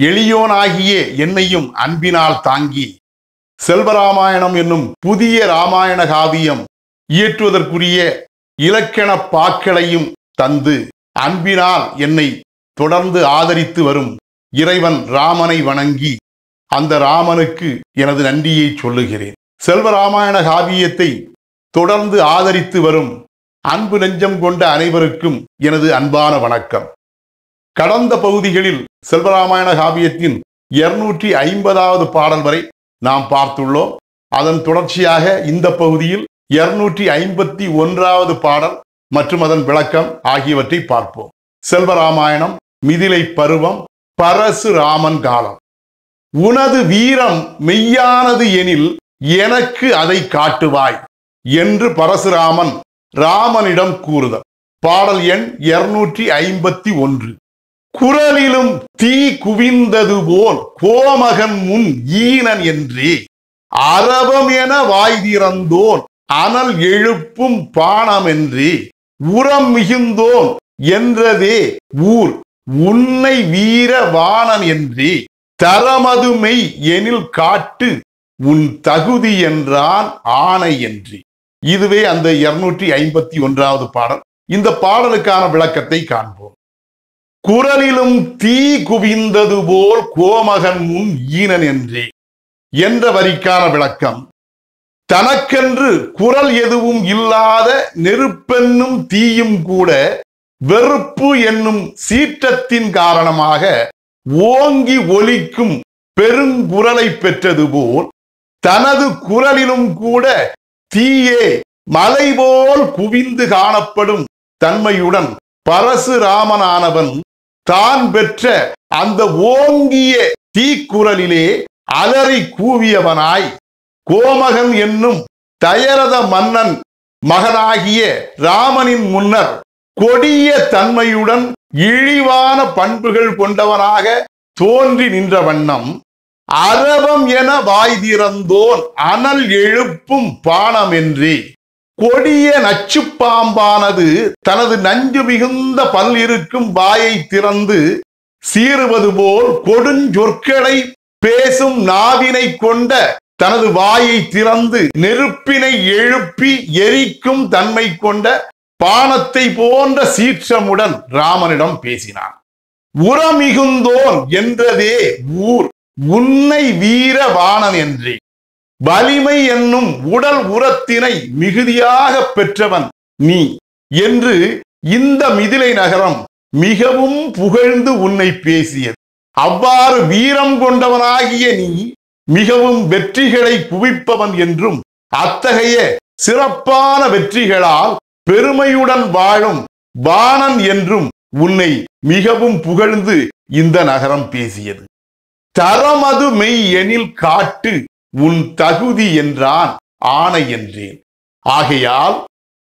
எளியோனாகிய என்னையும் அன்பினால் தாங்கி செல்வராமாயணம் என்னும் புதிய ராமாயண காவியம் இயற்றுவதற்குரிய இலக்கண பாக்களையும் தந்து அன்பினால் என்னை தொடர்ந்து ஆதரித்து வரும் இறைவன் ராமனை வணங்கி அந்த ராமனுக்கு எனது நன்றியை சொல்லுகிறேன். செல்வராமாயண காவியத்தை தொடர்ந்து ஆதரித்து வரும் அன்பு நெஞ்சம் கொண்ட அனைவருக்கும் எனது அன்பான வணக்கம். கடந்த பகுதிகளில் செல்வராமாயண காவியத்தின் இருநூற்றி ஐம்பதாவது பாடல் வரை நாம் பார்த்துள்ளோம். அதன் தொடர்ச்சியாக இந்த பகுதியில் இருநூற்றி ஐம்பத்தி ஒன்றாவது பாடல் மற்றும் அதன் விளக்கம் ஆகியவற்றை பார்ப்போம். செல்வராமாயணம் மிதிலை பருவம் பரசு ராமன் காலம். உனது வீரம் மெய்யானது எனில் எனக்கு அதை காட்டுவாய் என்று பரசுராமன் ராமனிடம் கூறுதல். பாடல் எண் இருநூற்றி ஐம்பத்தி ஒன்று. குரலிலும் தீ குவிந்தது போல் கோமகன் முன் ஈனன் என்று. அரபம் என வாய் திறந்தோன் அனல் எழுப்பும் பானம் உரம் மிகுந்தோன் என்றதே ஊர் உன்னை வீர வாணன் என்று. தரமதுமை எனில் காட்டு உன் தகுதி என்றான் ஆணை என்று. இதுவே அந்த இருநூற்றி ஐம்பத்தி ஒன்றாவது பாடல். இந்த பாடலுக்கான விளக்கத்தை காண்போம். குரலிலும் தீ குவிந்தது போல் கோமகன் முன் ஈனன் என்றே. என்ற வரிக்கான விளக்கம். தனக்கென்று குரல் எதுவும் இல்லாத நெருப்பென்னும் தீயும் கூட வெறுப்பு என்னும் சீற்றத்தின் காரணமாக ஓங்கி ஒலிக்கும் பெருங்குரலை பெற்றது போல் தனது குரலிலும் கூட தீயே மலை போல் குவிந்து காணப்படும் தன்மையுடன் பரசுராமனானவன் தான் பெற்ற அந்த ஓங்கிய தீக்குரலிலே அலறி கூவியவனாய். கோமகன் என்னும் தயரத மன்னன் மகனாகிய ராமனின் முன்னர் கொடிய தன்மையுடன் இழிவான பண்புகள் கொண்டவனாக தோன்றி நின்ற வண்ணம் அரபம் என வாய் திறந்தோன் அனல் எழுப்பும் பானமென்றே. கொடிய நச்சுப்பாம்பானது தனது நஞ்சு மிகுந்த பல் இருக்கும் வாயை திறந்து சீறுவது போல் கொடுஞ்சொற்களை பேசும் நாவினை கொண்ட தனது வாயை திறந்து நெருப்பினை எழுப்பி எரிக்கும் தன்மை கொண்ட பானத்தை போன்ற சீற்றமுடன் ராமனிடம் பேசினான். உரமிகுந்தோன் என்றதே ஊர் உன்னை வீர வாணன் என்றே. வலிமை என்னும் உடல் உரத்தினை மிகுதியாக பெற்றவன் நீ என்று இந்த மிதிலை நகரம் மிகவும் புகழ்ந்து உன்னை பேசியது. அவ்வாறு வீரம் கொண்டவனாகிய நீ மிகவும் வெற்றிகளை குவிப்பவன் என்றும் அத்தகைய சிறப்பான வெற்றிகளால் பெருமையுடன் வாழும் வாணன் என்றும் உன்னை மிகவும் புகழ்ந்து இந்த நகரம் பேசியது. தரமது மெய் எனில் காட்டு உன் தகுதி என்றான் ஆணை என்றேன். ஆகையால்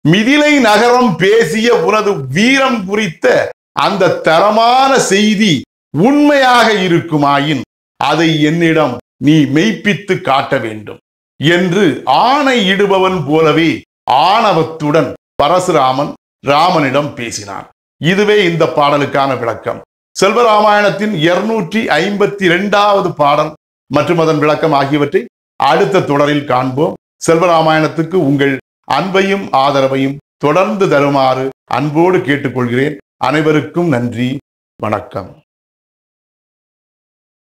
மிதிலை நகரம் பேசிய உனது வீரம் குறித்த அந்த தரமான செய்தி உண்மையாக இருக்குமாயின் அதை என்னிடம் நீ மெய்ப்பித்து காட்ட வேண்டும் என்று ஆணையிடுபவன் போலவே ஆணவத்துடன் பரசுராமன் ராமனிடம் பேசினான். இதுவே இந்த பாடலுக்கான விளக்கம். செல்வராமாயணத்தின் இருநூற்றி ஐம்பத்தி இரண்டாவது பாடல் மற்றும் அதன் விளக்கம் ஆகியவற்றை அடுத்த தொடரில் காண்போம். செல்வராமாயணத்துக்கு உங்கள் அன்பையும் ஆதரவையும் தொடர்ந்து தருமாறு அன்போடு கேட்டுக்கொள்கிறேன். அனைவருக்கும் நன்றி. வணக்கம்.